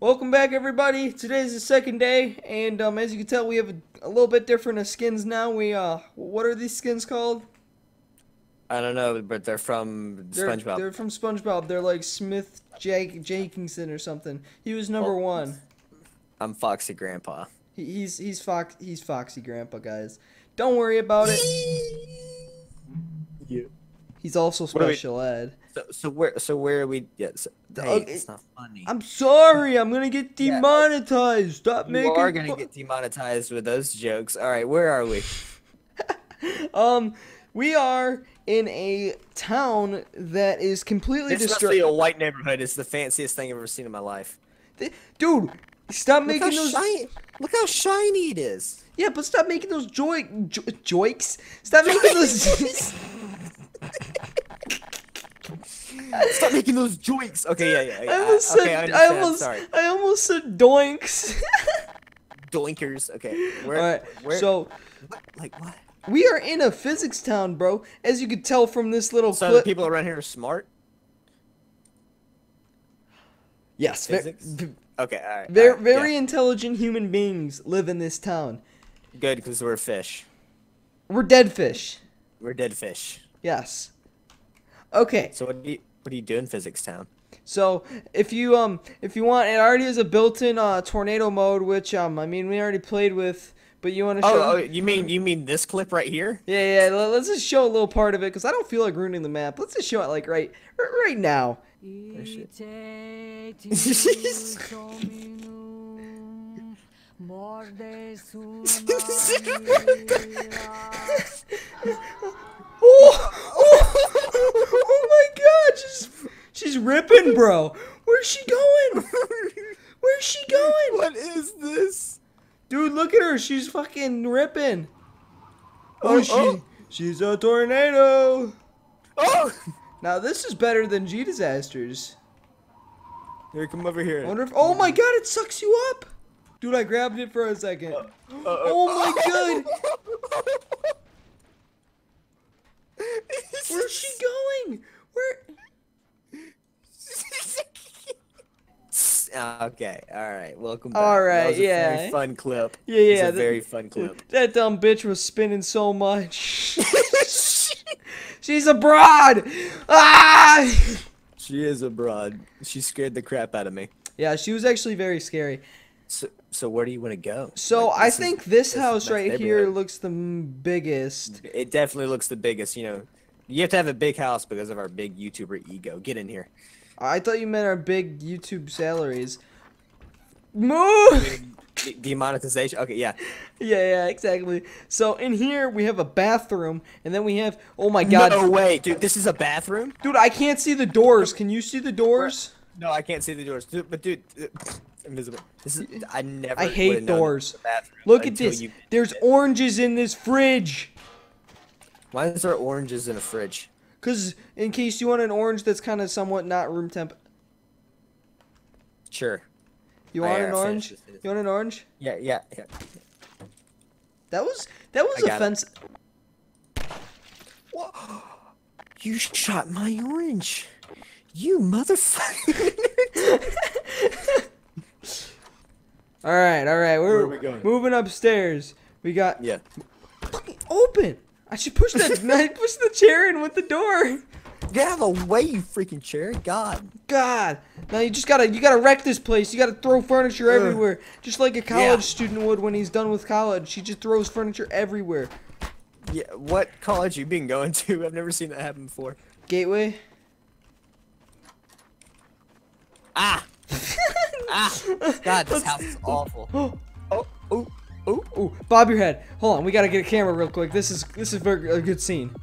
Welcome back, everybody. Today is the second day, and um, as you can tell, we have a, a little bit different of skins now. We uh, what are these skins called? I don't know, but they're from They're, SpongeBob. They're from SpongeBob. They're like Smith Jake Jenkinson or something. He was number Oh. one. I'm Foxy Grandpa. He, he's he's Fox he's Foxy Grandpa, guys. Don't worry about it. Yeah. He's also What special ed. So, so where so where are we? Yeah, so, hey, Okay. it's not funny. I'm sorry. I'm gonna get Yeah. demonetized. Stop you making. are gonna get demonetized with those jokes. All right, where are we? Um, we are in a town that is completely This must be destroyed. a white neighborhood. It's the fanciest thing I've ever seen in my life. Dude, stop Look making those. shiny, look how shiny it is. Yeah, but stop making those joy jo- joiks. Stop making those. Stop making those joints. Okay, yeah, yeah. yeah. I uh, almost okay, said. I, I, almost. Sorry. I almost said doinks. Doinkers. Okay, where? All right. where? So what, like what? we are in a physics town, bro. As you could tell from this little So the clip. people around here are smart. yes. Physics. Okay, all right. Very, all right, very yeah. intelligent human beings live in this town. good because we're fish. We're dead fish. We're dead fish. Yes. Okay. So what do you what do you do in Physics Town? So if you um if you want, it already has a built-in uh, tornado mode, which um I mean we already played with, but you want to show? Oh, oh, you mean you mean this clip right here? Yeah, yeah. Let's just show a little part of it because I don't feel like ruining the map. Let's just show it like right, right now. Oh, oh, oh my God! She's she's ripping, bro. Where's she going? Where's she going? what is this? Dude, look at her. She's fucking ripping. Oh, Oh, she oh. she's a tornado. Oh! Now this is better than GDisasters. Here, come over here. Wonder if. Oh my God! It sucks you up. Dude, I grabbed it for a second. Uh, Oh my God! Where's she going? Where? okay, all right. Welcome back. All right, yeah. Very fun clip. Yeah, yeah. It's a that- very fun clip. That dumb bitch was spinning so much. She's abroad. Ah! she is abroad. She scared the crap out of me. Yeah, she was actually very scary. So, so where do you want to go? So Like, I this is- think this house right here looks the biggest. It definitely looks the biggest. You know, you have to have a big house because of our big YouTuber ego. Get in here. I thought you meant our big YouTube salaries. Move! De- demonetization. Okay, yeah. yeah, yeah, exactly. So in here we have a bathroom, and then we have. Oh my god, No way, dude. This is a bathroom. dude! I can't see the doors. Can you see the doors? No, I can't see the doors. Dude, but dude, uh, invisible. This is. I never. I hate doors. this was a bathroom Look at this. you- There's oranges in this fridge. Why is there oranges in a fridge? Cause in case you want an orange that's kind of somewhat not room temp. Sure. You want gotta an orange? this, You want an orange? Yeah, yeah, yeah. That was that was I got it. offensive. What? You shot my orange. You motherfucker. All right, all right. We're Where are we going? moving upstairs. We got yeah. fucking open. I should push that. I push the chair in with the door. Get out of the way, you freaking chair. God. God. Now you just gotta you gotta wreck this place. You gotta throw furniture Ugh. everywhere, just like a college Yeah. student would when he's done with college. He just throws furniture everywhere. Yeah. What college you been going to? I've never seen that happen before. Gateway. Ah. Ah. God, this house is awful. Oh, Oh. Oh. Oh. oh, bob your head. Hold on, we gotta get a camera real quick. This is this is very, a good scene.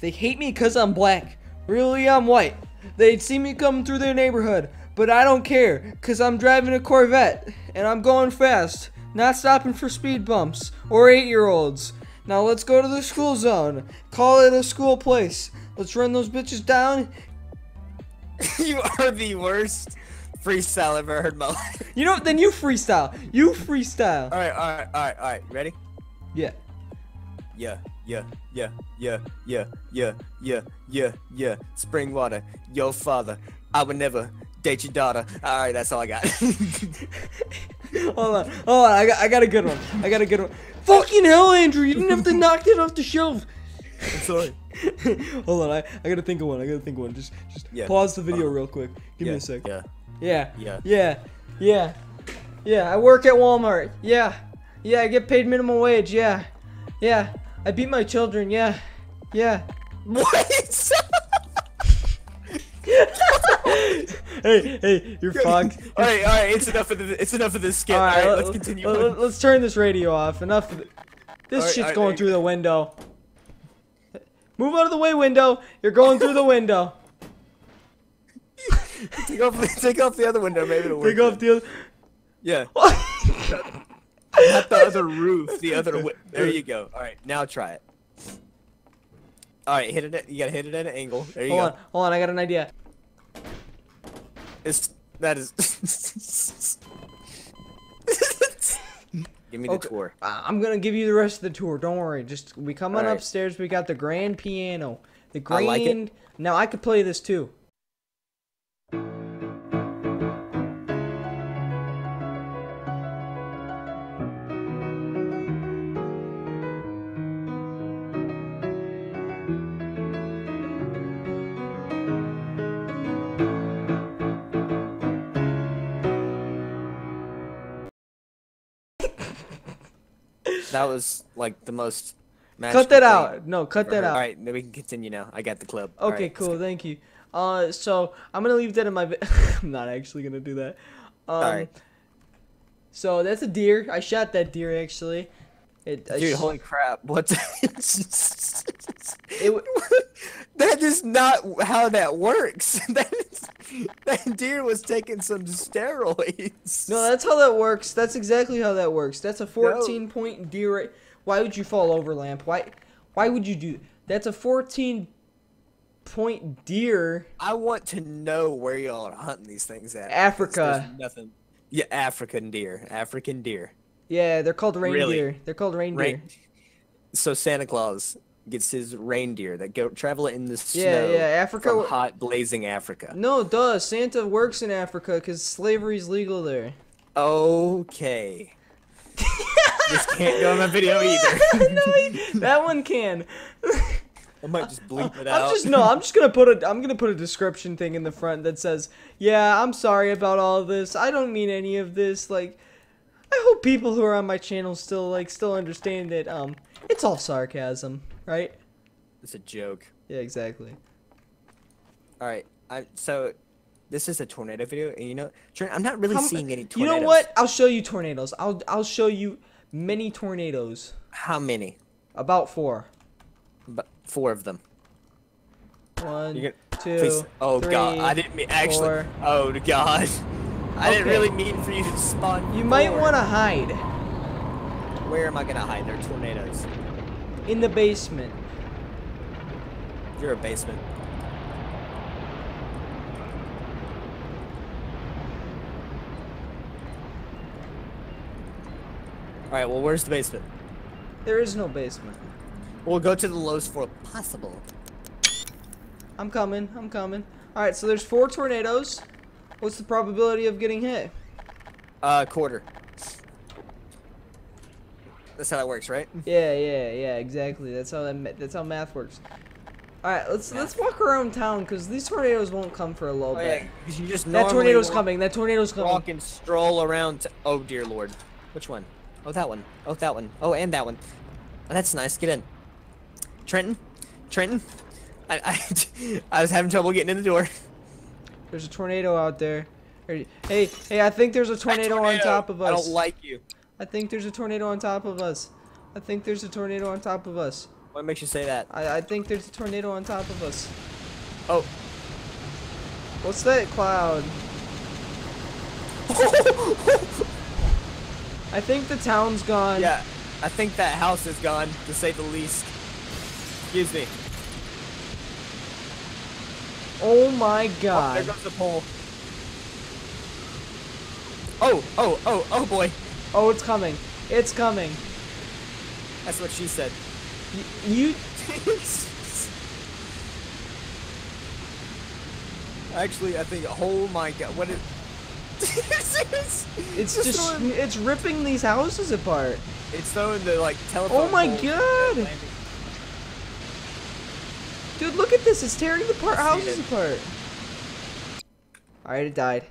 They hate me cause I'm black. Really, I'm white. They'd see me coming through their neighborhood, but I don't care, cause I'm driving a Corvette and I'm going fast, not stopping for speed bumps or eight-year-olds. Now let's go to the school zone. Call it a school place. Let's run those bitches down. you are the worst freestyle I've ever heard in my life. You know, then you freestyle. You freestyle. All right, all right, all right, all right. Ready? Yeah. Yeah, yeah, yeah, yeah, yeah, yeah, yeah, yeah, yeah. Spring water, your father. I would never Date your daughter. All right, that's all I got. hold on, hold on. I got, I got a good one. I got a good one. Fucking hell, Andrew! You didn't have to knock it off the shelf. I'm sorry. hold on, I, I gotta think of one. I gotta think of one. Just, just Yeah. pause the video Uh, real quick. Give yeah, me a sec. Yeah. Yeah. Yeah. Yeah. Yeah. Yeah. I work at Walmart. Yeah. Yeah. I get paid minimum wage. Yeah. Yeah. I beat my children. Yeah. Yeah. What? Hey, hey, you're fucked. all right, all right. It's enough of the. It's enough of this skit. All All right, let- let's continue. let- Let's turn this radio off. Enough of. This All right, shit's right, going right. through the window. Move out of the way, window. You're going through the window. take off. Take off the other window. Maybe it'll work. Take off the other. Yeah. Not the other roof. The other. Wi- there you go. All right, now try it. All right, hit it. At, you gotta hit it at an angle. There you Hold go. on, hold on. I got an idea. It's that is. Give me the Okay. tour. Uh, I'm gonna give you the rest of the tour. Don't worry. Just we come on Alright. upstairs. We got the grand piano. The I grand. like it. Now I could play this too. That was like the most. Cut that out. No, cut that out. All right, then we can continue now. I got the clip. Okay, right, cool. Thank you. Uh, so I'm gonna leave that in my. I'm not actually gonna do that. Um, Alright. So that's a deer. I shot that deer actually. It, Dude, holy crap! What? It w- that is not how that works. That is, that deer was taking some steroids. No, that's how that works. That's exactly how that works. That's a 14 point deer. Why would you fall over, Lamp? Why? Why would you do? That's a 14 point deer. I want to know where y'all are hunting these things at. Africa. there's Nothing. Yeah, African deer. African deer. Yeah, they're called reindeer. Really? They're called reindeer. Rain. So Santa Claus gets his reindeer that go travel in the snow. Yeah, yeah, Africa hot, blazing Africa. No, duh. Santa works in Africa because slavery's legal there. Okay. this can't go in my video either. no, that one can. I might just bleep it out. I'm just no. I'm just gonna put a. I'm gonna put a description thing in the front that says, "Yeah, I'm sorry about all this. I don't mean any of this. Like, I hope people who are on my channel still like still understand that. Um, it's all sarcasm, right? It's a joke. Yeah, exactly. All right. I so this is a tornado video, and you know, I'm not really How- seeing any tornadoes. You know what? I'll show you tornadoes. I'll I'll show you many tornadoes. How many? About four. But four of them. One, You two, Please. Oh God, I didn't mean actually. four. Oh God, I didn't really mean for you to spawn. You might want to hide Where am I gonna hide? There are tornadoes. in the basement. You're a basement. All right. Well, where's the basement? There is no basement. We'll go to the lowest floor possible. I'm coming. I'm coming. All right, so there's four tornadoes. What's the probability of getting hit? Uh, quarter. That's how that works, right? Yeah, yeah, yeah, exactly. That's how that, that's how math works. All right, let's let's walk around town because these tornadoes won't come for a little Oh bit. yeah, you just That tornado's coming. That tornado's coming. Walk and stroll around. To, oh dear lord, which one? Oh that one. Oh that one. Oh and that one. Oh, that's nice. Get in. Trenton. Trenton. I, I I was having trouble getting in the door. There's a tornado out there. Hey, hey, I think there's a tornado, on top of us. I don't like you. I think there's a tornado on top of us. I think there's a tornado on top of us. What makes you say that? I, I think there's a tornado on top of us. Oh. What's that cloud? I think the town's gone. yeah, I think that house is gone, to say the least. Excuse me. Oh my Oh, there goes the pole. Oh, oh, oh, oh boy. Oh, it's coming. It's coming. That's what she said. Y- You. Actually, I think. Oh my god, what is? it's, It's just throwing, it's ripping these houses apart. it's throwing the like oh telephone. Oh my God. Dude, look at this. It's tearing the part houses it. apart. All right, it died.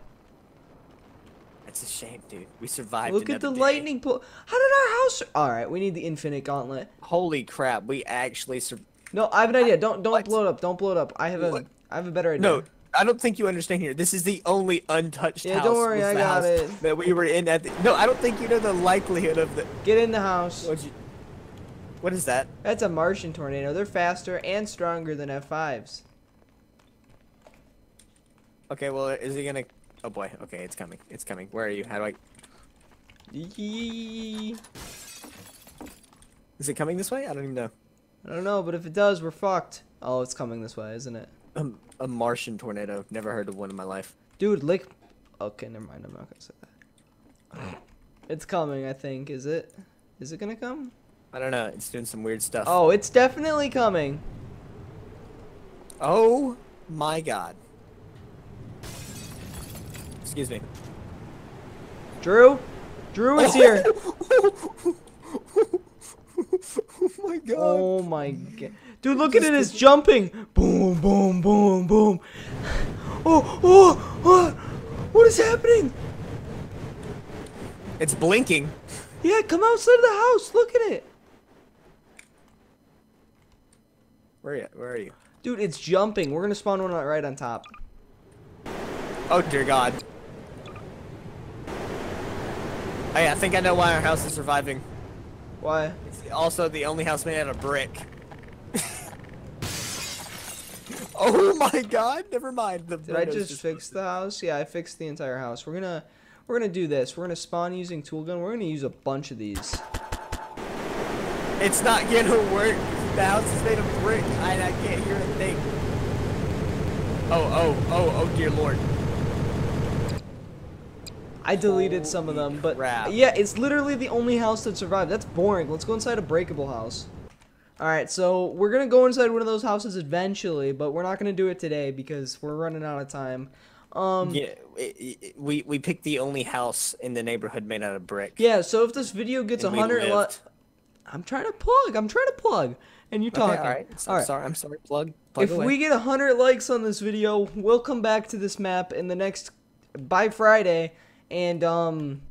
That's a shame, dude. We survived. Look at the day. lightning pole. How did our house? All right, we need the infinite gauntlet. Holy crap! We actually sur- No, I have an idea. Don't don't What? blow it up. Don't blow it up. I have a What? I have a better idea. No, I don't think you understand here. This is the only untouched Yeah, house. don't worry, I got it. That we were in at the. No, I don't think you know the likelihood of the. Get in the house. What'd you, what is that? That's a Martian tornado. They're faster and stronger than F5s. Okay, well, is he gonna? Oh boy. Okay, it's coming. It's coming. Where are you? How do I? Yee. Is it coming this way? I don't even know. I don't know, but if it does, we're fucked. Oh, it's coming this way, isn't it? Um, a Martian tornado. Never heard of one in my life. Dude, lick. Okay, never mind. I'm not gonna say that. It's coming, I think. Is it? Is it gonna come? I don't know. It's doing some weird stuff. Oh, it's definitely coming. Oh my god. Excuse me. Drew? Drew is here. oh my god. Oh my god. Dude, look at it. It's jumping. Boom, boom, boom, boom. Oh, oh, oh. What is happening? It's blinking. Yeah, come outside of the house. Look at it. Where are you? Where are you? Dude, it's jumping. We're gonna spawn one right on top. Oh dear god. Oh, hey, I think I know why our house is surviving. Why? It's also the only house made out of brick. oh my god, never mind. The Did I windows just fix the house? Yeah, I fixed the entire house. We're gonna we're gonna do this. We're gonna spawn using tool gun. We're gonna use a bunch of these. It's not gonna work. The house is made of brick. I, I can't hear a thing. Oh, oh, oh, oh dear lord. I deleted some of them, but crap. yeah, it's literally the only house that survived. That's boring. Let's go inside a breakable house. All right, so we're gonna go inside one of those houses eventually, but we're not gonna do it today because we're running out of time. Um, yeah. Yeah, it, it, we we picked the only house in the neighborhood made out of brick. Yeah, so if this video gets a hundred. I'm trying to plug. I'm trying to plug, and you Okay, talking. all right. So, All right. Sorry, I'm sorry. Plug. plug If away. we get a hundred likes on this video, we'll come back to this map in the next by Friday, and um,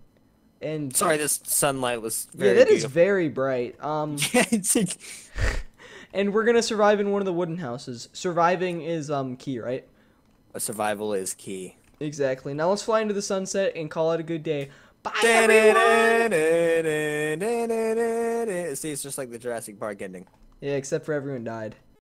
and Sorry, this sunlight was yeah, that is beautiful. very bright. Um, Yeah, it's like- and we're gonna survive in one of the wooden houses. Surviving is um key, right? a survival is key. Exactly. Now let's fly into the sunset and call it a good day. Bye everyone. See, it's just like the Jurassic Park ending. Yeah, except for everyone died.